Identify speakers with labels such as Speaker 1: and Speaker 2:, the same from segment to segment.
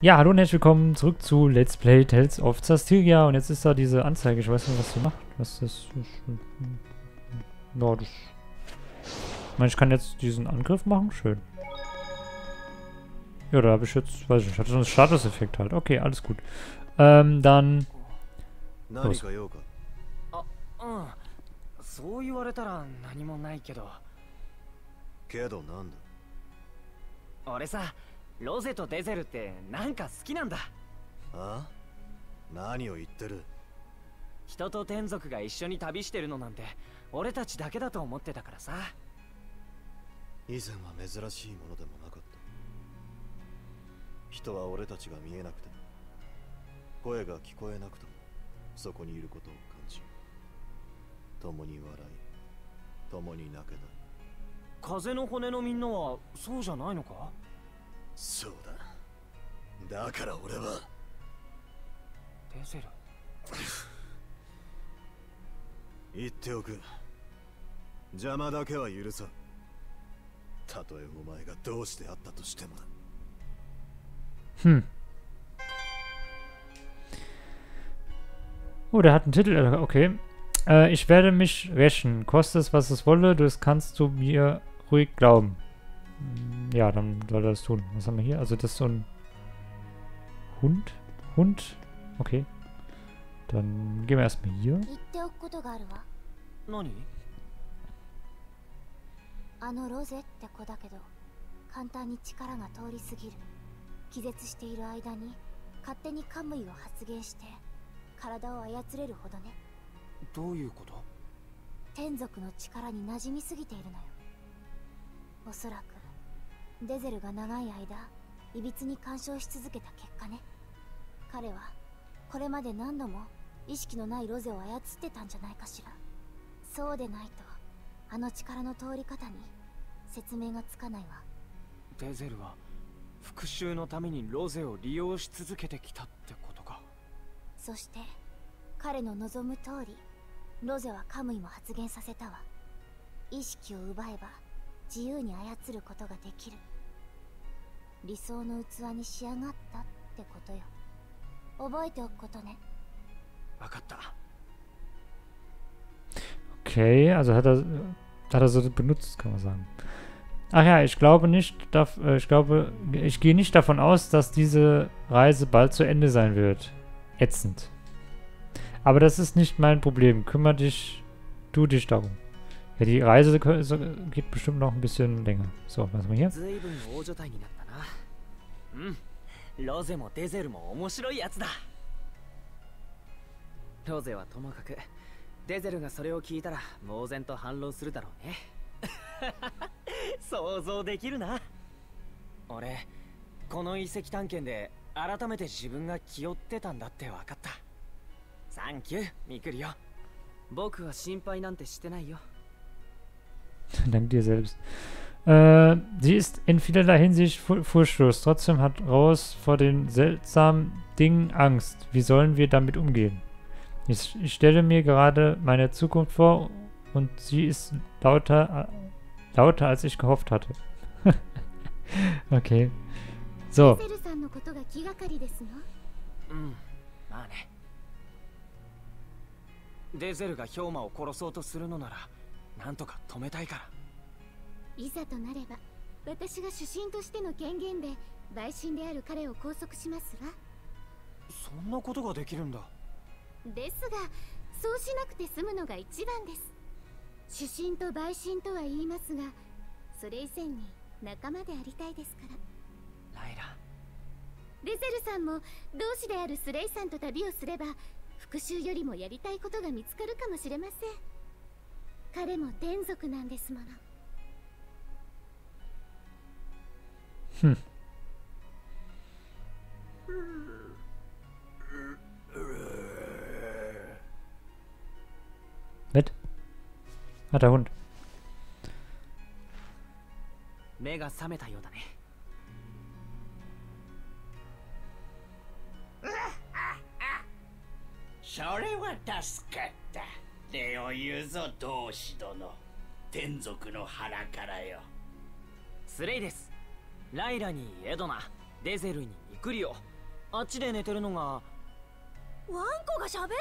Speaker 1: Ja, hallo und herzlich willkommen zurück zu Let's Play Tales of Zastiria. Und jetzt ist da diese Anzeige. Ich weiß nicht, was sie macht. Was das... Ja, das... Ich meine, ich kann jetzt diesen Angriff machen. Schön. Ja, da habe ich jetzt... Weiß ich nicht. Hatte so einen Statuseffekt halt. Okay, alles gut. Ähm, dann...
Speaker 2: 何か用か
Speaker 3: うんそう言われたら何もないけど
Speaker 2: けどなんだ
Speaker 3: 俺さ ロゼとデゼルってなんか好きなんだ。
Speaker 2: あ？何を言ってる？
Speaker 3: 人と天族が一緒に旅してるのなんて俺たちだけだと思ってたからさ。
Speaker 2: 以前は珍しいものでもなかった。人は俺たちが見えなくても声が聞こえなくてもそこにいることを感じ共に笑い共に泣けた。
Speaker 3: 風の骨のみんなはそうじゃないのか？
Speaker 2: そうだだから俺は
Speaker 3: デゼル
Speaker 2: 言っておく邪魔だけは許さんたとえお前がどうしてあったとしてもな
Speaker 1: Hm. Oh, der hat einen Titel. äh, Okay. Äh, ich werde mich rächen. Koste es, was es wolle. Das kannst du mir ruhig glauben. Hm, Ja, dann soll er das tun. Was haben wir hier? Also das ist so ein Hund. Hund. Okay. Dann gehen wir erstmal hier.
Speaker 4: あのロゼって子だけど簡単に力が通り過ぎる気絶している間に勝手にカムイを発言して体を操れるほどね
Speaker 3: どういうこと
Speaker 4: 天族の力に馴染みすぎているのよおそらくデゼルが長い間いびつに干渉し続けた結果ね。彼はこれまで何度も意識のないロゼを操ってたんじゃないかしら。そうでないとあの力の通り方に説明がつかないわ。
Speaker 3: デゼルは復讐のためにロゼを利用し続けてきたってことか。
Speaker 4: そして彼の望む通りロゼはカムイも発言させたわ。意識を奪えば自由に操ることができる理想の器に仕上がったってことよ覚えておくことね
Speaker 3: 分かった
Speaker 1: Okay, also hat er, hat er so benutzt, kann man sagen. Ach ja, ich glaube nicht, darf, äh, ich glaube, ich gehe nicht davon aus, dass diese Reise bald zu Ende sein wird. Ätzend. Aber das ist nicht mein Problem. Kümmer dich, du dich darum. Ja, die Reise kö- so- geht bestimmt noch ein bisschen länger. So, was haben wir hier?
Speaker 3: うん。ロゼもデゼルも面白いやつだ。ロゼはともかくデゼルがそれを聞いたら猛然と反論するだろうね。想像できるな。俺この遺跡探検で改めて自分が気負ってたんだって分かった。サンキューミクリよ僕は心配なんてしてないよ。
Speaker 1: Dank dir selbst. Äh, sie ist in vielerlei Hinsicht fu- furchtlos. Trotzdem hat Rose vor den seltsamen Dingen Angst. Wie sollen wir damit umgehen? Ich, ich stelle mir gerade meine Zukunft vor und sie ist lauter, äh, lauter als ich gehofft hatte. okay. So.
Speaker 4: セルさんのことが気がかりですの
Speaker 3: うんまあねデゼルがヒョウマを殺そうとするのならなんとか止めたいから
Speaker 4: いざとなれば私が主審としての権限で陪審である彼を拘束しますわ。
Speaker 3: そんなことができるんだ。
Speaker 4: ですがそうしなくて済むのが一番です。主審と陪審とは言いますがそれ以前に仲間でありたいですから。
Speaker 3: ライラ。
Speaker 4: レゼルさんも同志であるスレイさんと旅をすれば復讐よりもやりたいことが見つかるかもしれません。彼も天族なんですもの
Speaker 1: Hm. Mit? Hat der Hund.
Speaker 3: 目が覚めたようだね
Speaker 5: それは助かった。礼を言うぞ、同志殿。天族の腹からよ。
Speaker 3: スレイですライラにエドナデゼルにミクリオ。あっちで寝てるのが。
Speaker 4: ワンコが喋って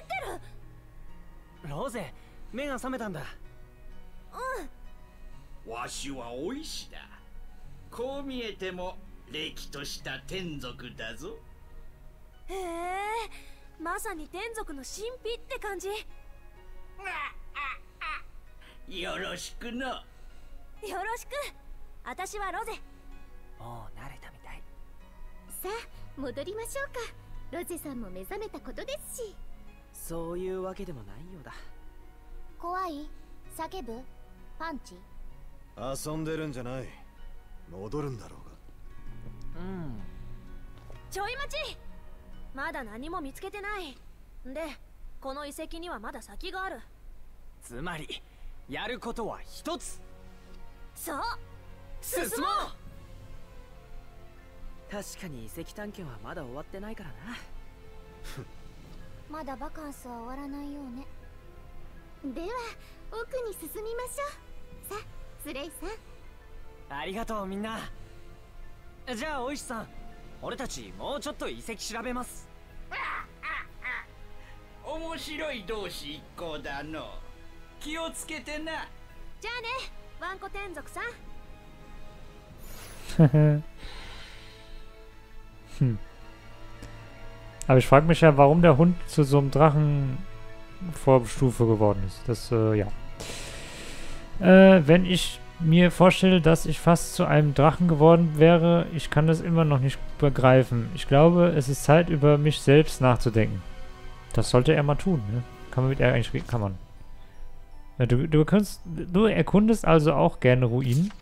Speaker 4: る。
Speaker 3: ロゼ目が覚めたんだ。
Speaker 5: わしはおいしだ。こう見えてもれきとした天族だぞ。
Speaker 4: へえまさに天族の神秘って感じ。よ
Speaker 5: よろしくの。
Speaker 4: ろしく。私はロゼ
Speaker 3: もう慣れたみたい。
Speaker 6: さあ戻りましょうか。ロゼさんも目覚めたことですし。
Speaker 3: そういうわけでもないようだ。
Speaker 4: 怖い？叫ぶ？パンチ？
Speaker 2: 遊んでるんじゃない。戻るんだろうが。
Speaker 3: うん。
Speaker 4: ちょい待ち。まだ何も見つけてない。でこの遺跡にはまだ先がある。
Speaker 3: つまりやることは一つ。
Speaker 4: そう。
Speaker 3: 進
Speaker 4: 進もう
Speaker 3: 確かに遺跡探検はまだ終わってないからな。
Speaker 4: まだバカンスは終わらないようね。
Speaker 6: では奥に進みましょう。さあスレイさん。
Speaker 3: ありがとうみんな。じゃあおいしさん俺たちもうちょっと遺跡調べます。
Speaker 5: 面白い同士一行だの。気をつけてな。
Speaker 4: じゃあねワンコ天族さん
Speaker 1: hm. Aber ich frage mich ja, warum der Hund zu so einem Drachenvorstufe geworden ist. Das, äh, ja. Äh, wenn ich mir vorstelle, dass ich fast zu einem Drachen geworden wäre, ich kann das immer noch nicht begreifen. Ich glaube, es ist Zeit, über mich selbst nachzudenken. Das sollte er mal tun, ne? Kann man mit er eigentlich? Kann man. Ja, du, du, kannst, du erkundest also auch gerne Ruinen.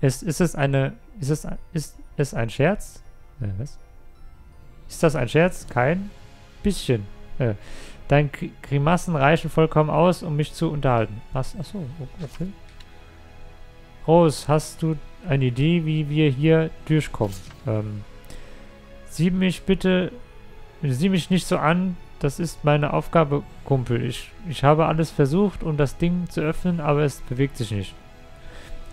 Speaker 1: Ist, ist es eine. Ist es, ist es ein Scherz? Äh, was? Ist das ein Scherz? Kein bisschen. Äh, deine Gri- Grimassen reichen vollkommen aus, um mich zu unterhalten. Ach, ach okay. Rose, hast du eine Idee, wie wir hier durchkommen? Ähm, sieh mich bitte. Sieh mich nicht so an. Das ist meine Aufgabe, Kumpel. Ich, ich habe alles versucht, um das Ding zu öffnen, aber es bewegt sich nicht.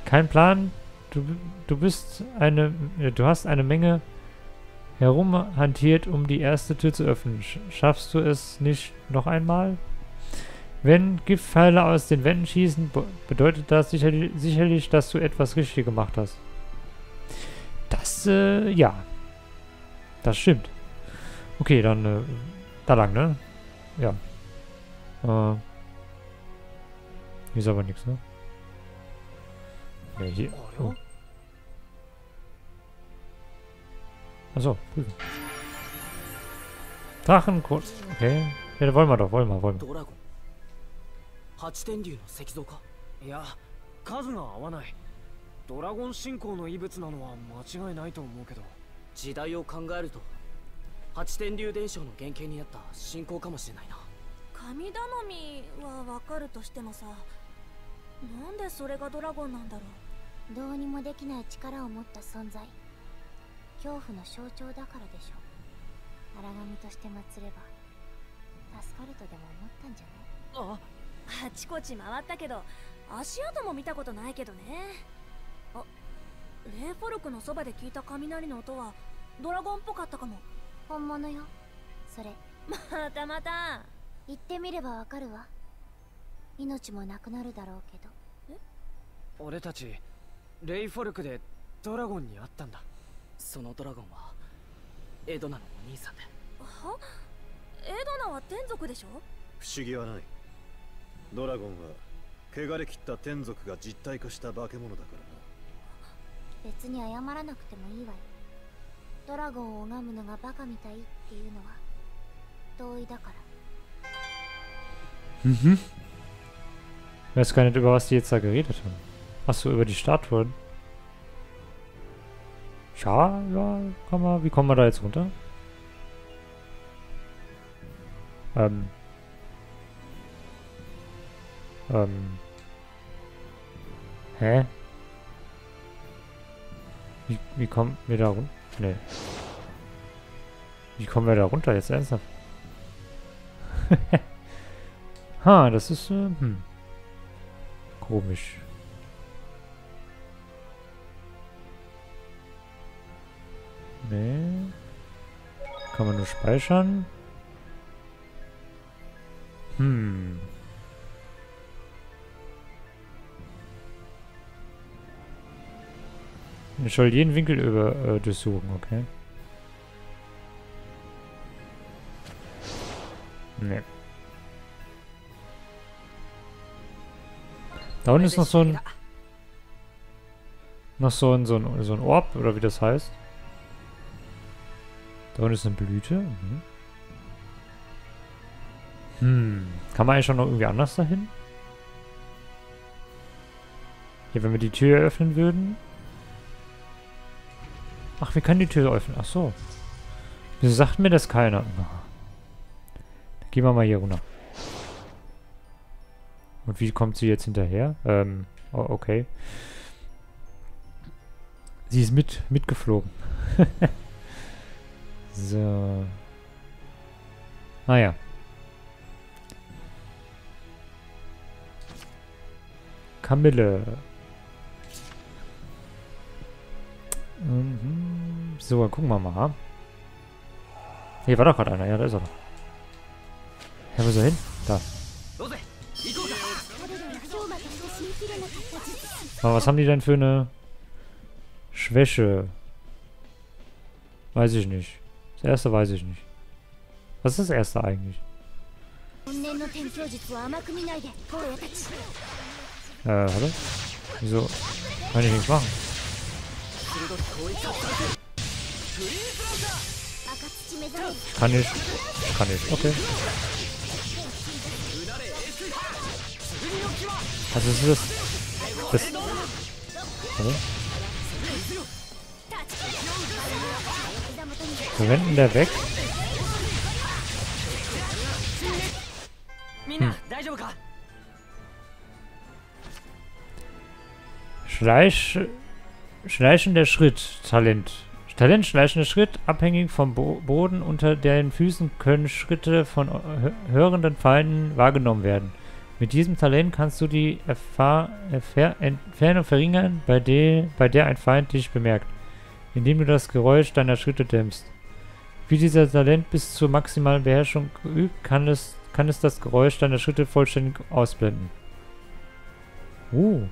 Speaker 1: Kein Plan. Du, du bist eine. äh, Du hast eine Menge herumhantiert, um die erste Tür zu öffnen. Sch schaffst du es nicht noch einmal? Wenn Giftpfeile aus den Wänden schießen, be bedeutet das sicherlich, sicherlich, dass du etwas richtig gemacht hast. Das, äh, ja. Das stimmt. Okay, dann, äh, da lang, ne? Ja. Äh. Hier ist aber nichts, ne? Ne, hier. Oh. Achso, prüfen. Drachen, okay. Ja, da wollen wir doch, wollen wir, wollen wir.
Speaker 3: ドラゴン八天竜の石像かいや数が合わない。ドラゴン信仰の遺物なのは間違いないと思うけど。時代を考えると八天竜伝承の原型になった信仰かもしれないな。
Speaker 4: 神頼みはわかるとしてもさなんでそれがドラゴンなんだろう。どうにもできない力を持った存在恐怖の象徴だからでしょ。荒神として祀れば助かるとでも思ったんじゃない？
Speaker 3: あ
Speaker 4: あちこち回ったけど足跡も見たことないけどね。あレイフォルクのそばで聞いた雷の音はドラゴンっぽかったかも。本物よ。それ。またまた。言ってみればわかるわ。命もなくなるだろうけど。
Speaker 3: 俺たちレイフォルクでドラゴンに会ったんだそのドラゴンはエドナのお兄さんで。
Speaker 4: は？エドナは天族でしょ？
Speaker 2: 不思議はない。ドラゴンは汚れ切った天族が実体化した化け物だからな。
Speaker 4: 別に謝らなくてもいいわよ。ドラゴンを拝むのがバカみたいっていうのは同意だから。
Speaker 1: Mhm. Ich weiß gar nicht, über was die jetzt da geredet haben. Achso, über die Statuen. Ja, ja, kann man, wie kommen wir da jetzt runter? Ähm. Ähm. Hä? Wie, wie kommen wir da runter? Nee. Wie kommen wir da runter jetzt ernsthaft? ha, das ist, äh, hm. Komisch. Nee. Kann man nur speichern. Hm. Ich soll jeden Winkel über äh, durchsuchen, okay. Nee. Da unten ist noch so ein... Noch so ein, so ein, so ein Orb, oder wie das heißt. Da unten ist eine Blüte. Mhm. Hm. Kann man eigentlich schon noch irgendwie anders dahin? Hier, wenn wir die Tür öffnen würden. Ach, wir können die Tür öffnen. Ach so. Wieso sagt mir das keiner? Dann gehen wir mal hier runter. Und wie kommt sie jetzt hinterher? Ähm, oh, okay. Sie ist mit, mitgeflogen. so. Naja. Kamille. Mhm. So, dann gucken wir mal. Hier war doch gerade einer. Ja, da ist er doch. Ja, wo ist er hin? Da. Aber was haben die denn für eine Schwäche? Weiß ich nicht. Das erste weiß ich nicht. Was ist das erste eigentlich? Äh, hallo? Wieso kann ich nichts machen? Kann ich. Kann ich. Okay. Also ist das... Das... Hallo? Wenden der weg. Hm. Schleich... Schleichender Schritt. Talent. Talent, schleichender Schritt, abhängig vom Bo Boden unter den Füßen können Schritte von hörenden Feinden wahrgenommen werden. Mit diesem Talent kannst du die Erfahr Erfahr Entfernung verringern, bei, de bei der ein Feind dich bemerkt, indem du das Geräusch deiner Schritte dämmst. Wie dieser Talent bis zur maximalen Beherrschung geübt, kann es, kann es das Geräusch deiner Schritte vollständig ausblenden. Uh.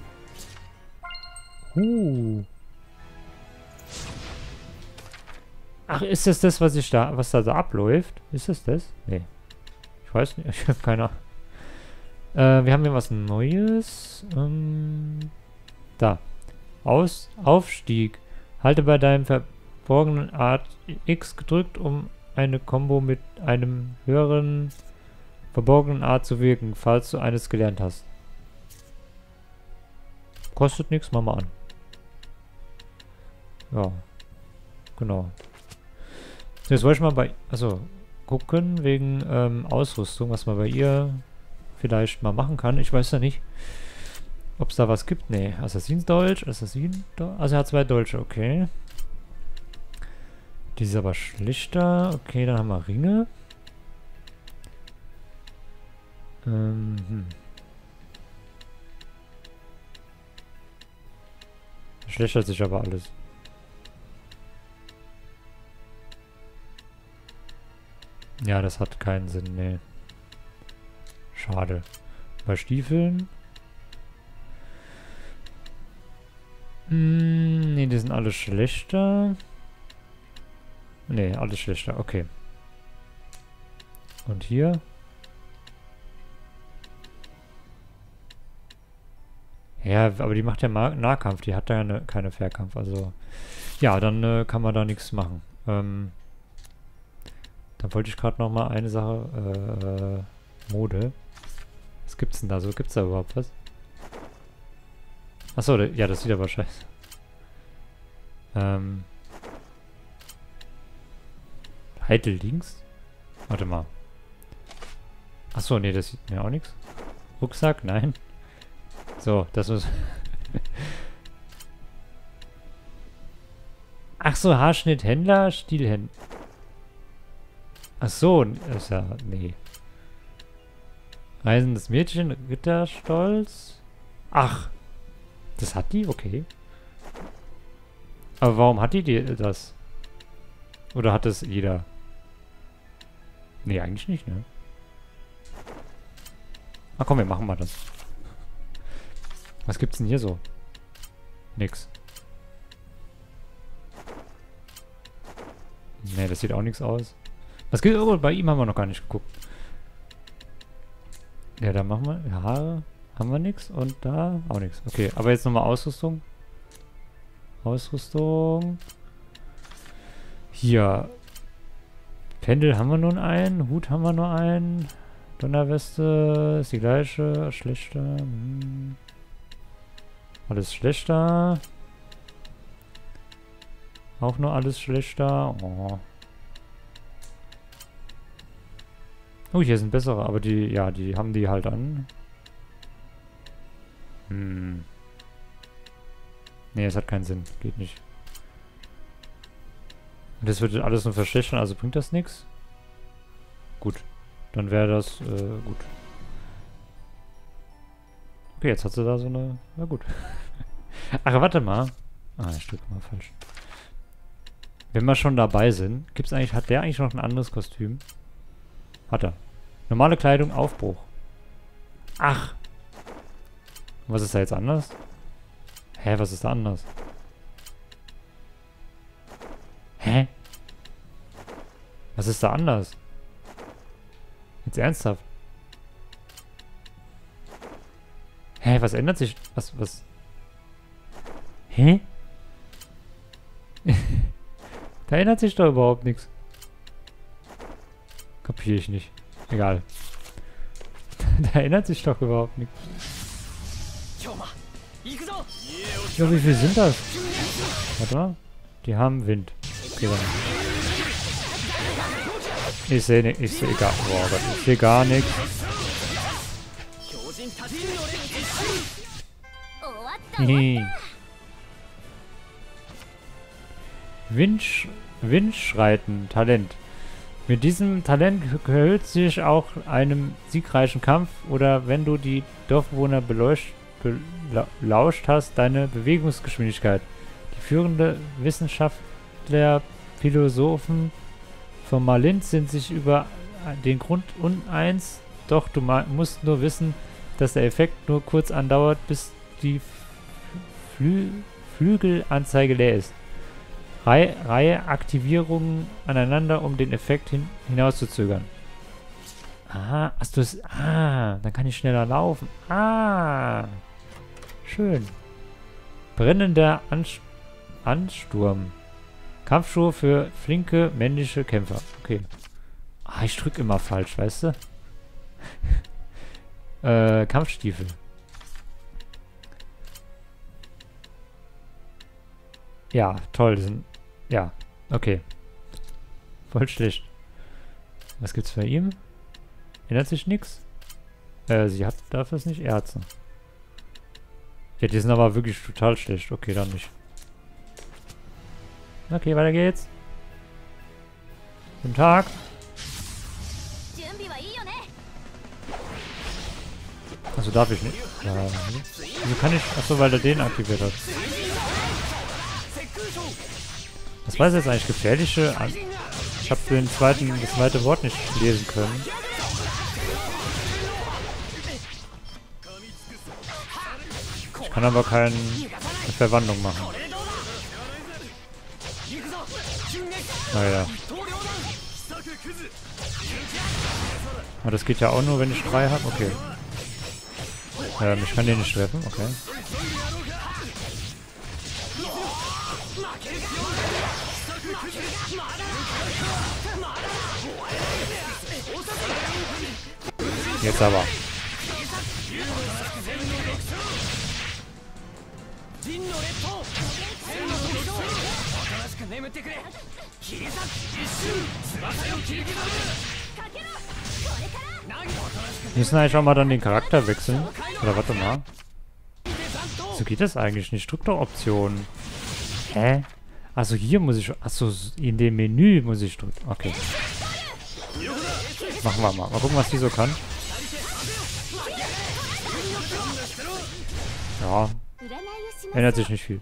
Speaker 1: Uh. Ach, ist das das, was ich da, was da so abläuft? Ist das das? Nee. Ich weiß nicht, ich habe keine Ahnung. Äh, wir haben hier was Neues. Ähm, da. Aus, Aufstieg. Halte bei deinem verborgenen Art X gedrückt, um eine Combo mit einem höheren verborgenen Art zu wirken, falls du eines gelernt hast. Kostet nichts, mach mal an. Ja. Genau. Jetzt wollte ich mal bei, also gucken wegen ähm, Ausrüstung, was man bei ihr vielleicht mal machen kann. Ich weiß ja nicht, ob es da was gibt. Nee, Assassins-Dolch, Assassin, also er hat zwei Dolche, okay. Die ist aber schlichter. Okay, dann haben wir Ringe. Ähm, hm. Schlechtert sich aber alles. Ja, das hat keinen Sinn, nee. Schade. Bei Stiefeln? Hm, nee, die sind alle schlechter. Nee, alles schlechter, okay. Und hier? Ja, aber die macht ja Nahkampf, die hat da ja ne, keine Fährkampf, also... Ja, dann äh, kann man da nichts machen. Ähm, dann wollte ich gerade noch mal eine Sache, äh, Mode. Was gibt's denn da so? Gibt's da überhaupt was? Achso, ja, das sieht aber scheiße. Ähm. Heitel links? Warte mal. Achso, nee, das sieht mir auch nichts. Rucksack? Nein. So, das muss... Ach so, Haarschnitt, Händler, Stilhändler. Ach so, ist ja... Nee. Reisendes Mädchen, Ritterstolz. Ach, das hat die? Okay. Aber warum hat die das? Oder hat das jeder? Nee, eigentlich nicht, ne? Ach komm, wir machen mal das. Was gibt's denn hier so? Nix. Ne, das sieht auch nichts aus. Was gibt Oh, bei ihm haben wir noch gar nicht geguckt. Ja, da machen wir Haare. Haben wir nichts. Und da auch nichts. Okay, aber jetzt nochmal Ausrüstung. Ausrüstung. Hier. Pendel haben wir nur einen. Hut haben wir nur einen. Donnerweste ist die gleiche. Schlechter. Hm. Alles schlechter. Auch nur alles schlechter. Oh. Oh, hier sind bessere, aber die, ja, die haben die halt an. Hm. Nee, es hat keinen Sinn. Geht nicht. Und das wird alles nur verschlechtern, also bringt das nichts. Gut. Dann wäre das, äh, gut. Okay, jetzt hat sie da so eine... Na gut. Ach, warte mal. Ah, ich drücke mal falsch. Wenn wir schon dabei sind, gibt's eigentlich, hat der eigentlich noch ein anderes Kostüm? Hat er. Normale Kleidung, Aufbruch. Ach. Was ist da jetzt anders? Hä, was ist da anders? Was ist da anders? Jetzt ernsthaft? Hä, was ändert sich? Was, was? Hä? da ändert sich doch überhaupt nichts. Kapiere ich nicht. Egal. da ändert sich doch überhaupt nichts. Ja, wie viel sind das? Warte mal. Die haben Wind. Okay, dann. Ich sehe nicht. Ich sehe gar. Boah Gott, ich sehe gar nichts. Winch, Windschreiten, Talent. Mit diesem Talent gehört sich auch einem siegreichen Kampf oder wenn du die Dorfbewohner beleucht, belauscht hast, deine Bewegungsgeschwindigkeit. Die führende Wissenschaftler, Philosophen Malint sind sich über den Grund uneins, doch du musst nur wissen, dass der Effekt nur kurz andauert, bis die Flü Flügelanzeige leer ist. Reihe, Reihe Aktivierungen aneinander, um den Effekt hin, hinauszuzögern. Ah, hast du es. Ah, dann kann ich schneller laufen. Ah. Schön. Brennender Anst Ansturm. Kampfschuhe für flinke männliche Kämpfer. Okay. Ah, ich drück immer falsch, weißt du? äh, Kampfstiefel. Ja, toll. Sind ja, okay. Voll schlecht. Was gibt's bei ihm? Ändert sich nichts? Äh, sie hat dafür es nicht? Noch. Ja, die sind aber wirklich total schlecht. Okay, dann nicht. Okay, weiter geht's. Guten Tag. Also darf ich nicht. Ja, wieso kann ich... Achso, weil er den aktiviert hat. Was war jetzt eigentlich gefährliche? An ich habe den zweiten, das zweite Wort nicht lesen können. Ich kann aber keine Verwandlung machen. Naja. Aber das geht ja auch nur, wenn ich drei habe. Okay. Ähm, ich kann den nicht treffen. Okay. Jetzt aber. Müssen eigentlich auch mal dann den Charakter wechseln? Oder warte mal. So geht das eigentlich nicht. Drück doch Optionen. Hä? Also hier muss ich... Achso, in dem Menü muss ich drücken. Okay. Machen wir mal. Mal gucken, was die so kann. Ja. Ändert sich nicht viel.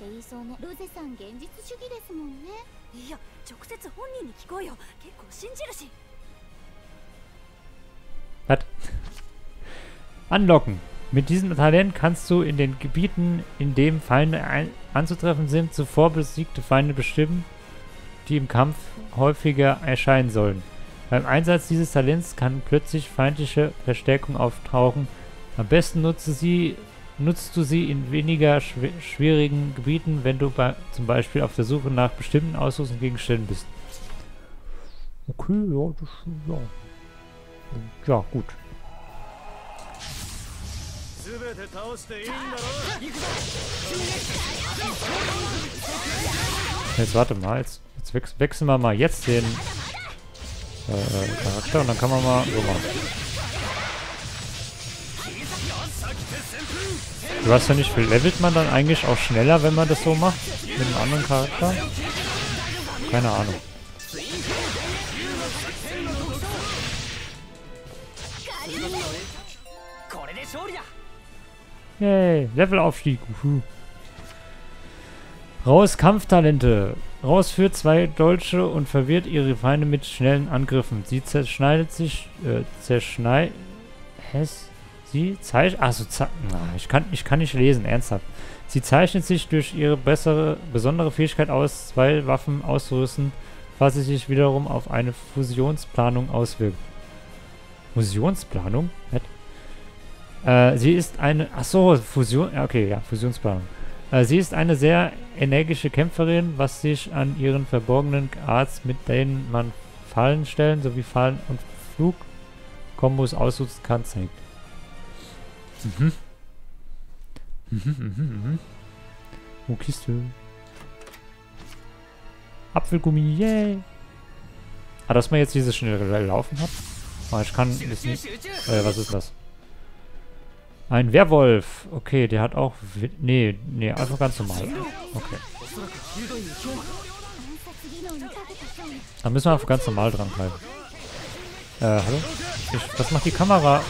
Speaker 4: って言いそうね
Speaker 6: ロゼさん現実主義ですもんね
Speaker 7: いや直接本人に聞こうよ結構信じるし
Speaker 1: Was? Anlocken. Mit diesem Talent kannst du in den Gebieten, in denen Feinde ein anzutreffen sind, zuvor besiegte Feinde bestimmen, die im Kampf häufiger erscheinen sollen. Beim Einsatz dieses Talents kann plötzlich feindliche Verstärkung auftauchen. am besten nutze sie, nutzt du sie in weniger schw schwierigen Gebieten, wenn du bei, zum Beispiel auf der Suche nach bestimmten Ausrüstungsgegenständen bist. Okay, ja, das, ja. Ja, gut. Jetzt warte mal, jetzt, jetzt wechseln wir mal jetzt den äh, äh, Charakter und dann kann man mal so machen. Du weißt ja nicht, levelt man dann eigentlich auch schneller, wenn man das so macht? Mit einem anderen Charakter? Keine Ahnung. Yay, Levelaufstieg. Raus Kampftalente. Raus führt zwei Dolche und verwirrt ihre Feinde mit schnellen Angriffen. Sie zerschneidet sich, äh, zerschneidet, Hess? Sie zeichnet, ze ich kann, ich kann nicht lesen, ernsthaft. Sie zeichnet sich durch ihre bessere, besondere Fähigkeit aus, zwei Waffen auszurüsten, was sich wiederum auf eine Fusionsplanung auswirkt. Fusionsplanung? Äh, sie ist eine, ach so, Fusion, okay, ja, Fusionsplanung. Äh, sie ist eine sehr energische Kämpferin, was sich an ihren verborgenen Arts, mit denen man Fallen stellen sowie Fallen und Flugkombos ausnutzen kann, zeigt. Mhm. Mhm, mhm, mhm. Oh, Kiste. Apfelgummi, yay! Ah, dass man jetzt dieses schnell laufen hat? Ah, ich kann das nicht. Äh, was ist das? Ein Werwolf. Okay, der hat auch... Nee, nee, einfach ganz normal. Okay. Dann müssen wir einfach ganz normal dranbleiben. Äh, hallo? Ich, was macht die Kamera?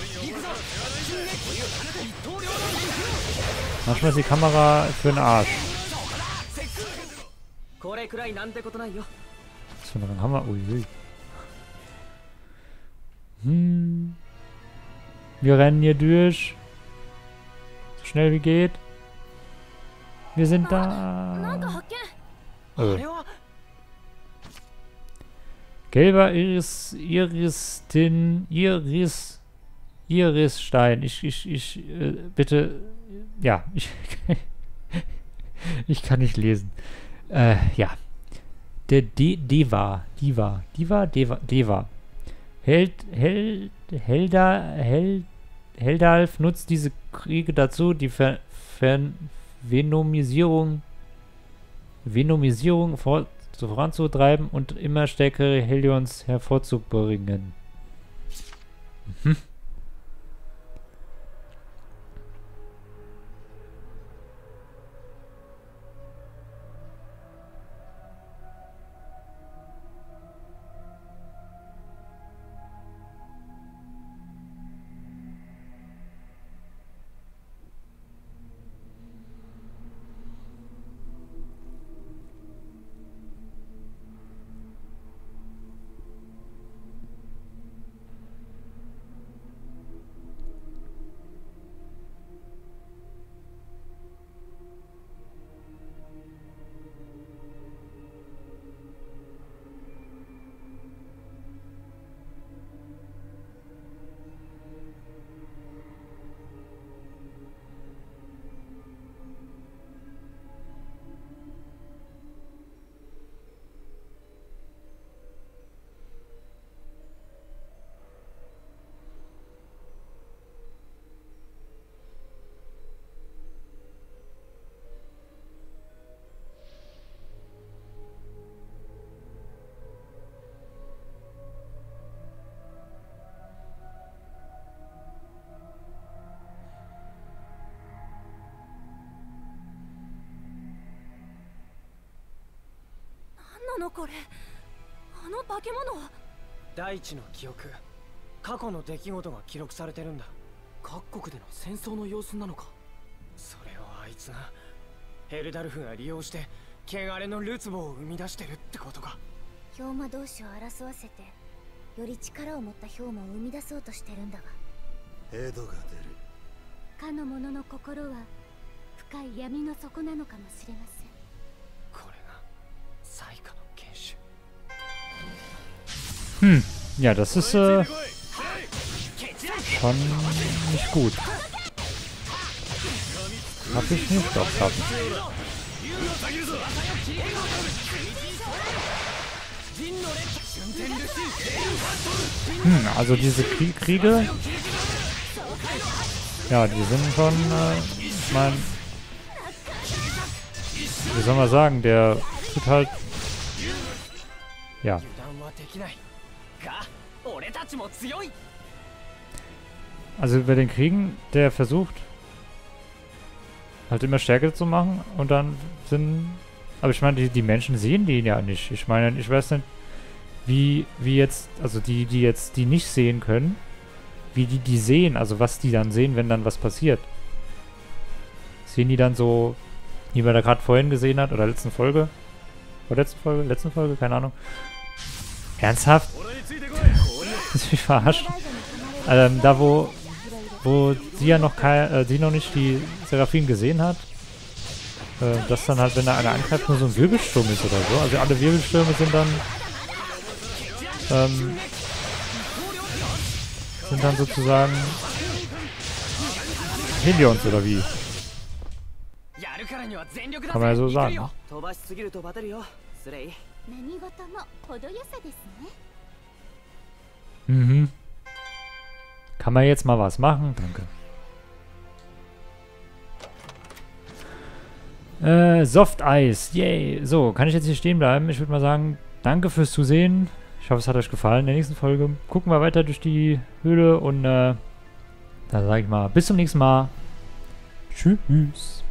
Speaker 1: Manchmal ist die Kamera für den Arsch. Was für ein Hammer? Uiui. Hm. Wir rennen hier durch. So schnell wie geht. Wir sind da.
Speaker 3: Oh.
Speaker 1: Gelber Iris, Iris, Tin, Iris, Stein. Ich, ich, ich, äh, bitte ja, ich, ich kann nicht lesen. Äh, ja. Der De Deva, Diva, Diva, Deva, Deva. Held, Held, Helda, Held, Heldalf nutzt diese Kriege dazu, die Ver, Ver, Venomisierung, Venomisierung vor, voranzutreiben und immer stärkere Helions hervorzubringen. Mhm.
Speaker 7: のこれあの化け物。は
Speaker 3: 大地の記憶。過去の出来事が記録されてるんだ。各国での戦争の様子なのか。それをあいつがヘルダルフが利用して汚れのるつぼを生み出してるってことか。
Speaker 4: 氷魔同士を争わせてより力を持った氷魔を生み出そうとしてるんだわ
Speaker 2: ヘドが出る。
Speaker 6: かの者の心は深い闇の底なのかもしれません。
Speaker 3: これが最下の
Speaker 1: Hm, ja, das ist äh, schon nicht gut. Hab ich nicht, ich. Hm, also diese Krie Kriege, ja, die sind schon, äh, ich mein, wie soll man sagen, der tut halt, ja, also über den Kriegen, der versucht, halt immer stärker zu machen und dann sind... Aber ich meine, die, die Menschen sehen den ja nicht. Ich meine, ich weiß nicht, wie, wie jetzt, also die, die jetzt die nicht sehen können, wie die die sehen, also was die dann sehen, wenn dann was passiert. Sehen die dann so, wie man da gerade vorhin gesehen hat, oder letzten Folge? Vor letzten Folge? Letzten Folge? Keine Ahnung. Ernsthaft? Willst du mich verarschen? Ähm, da, wo, wo sie ja noch, kein, äh, sie noch nicht die Seraphim gesehen hat, äh, dass dann halt, wenn da einer angreift, nur so ein Wirbelsturm ist oder so. Also alle Wirbelstürme sind dann ähm, sind dann sozusagen Helions oder wie? Kann man ja so sagen. Ne? Mhm. Kann man jetzt mal was machen? Danke. Äh, Soft Eis. Yay. So, kann ich jetzt hier stehen bleiben? Ich würde mal sagen, danke fürs Zusehen. Ich hoffe, es hat euch gefallen. In der nächsten Folge gucken wir weiter durch die Höhle und äh, dann sage ich mal, bis zum nächsten Mal. Tschüss.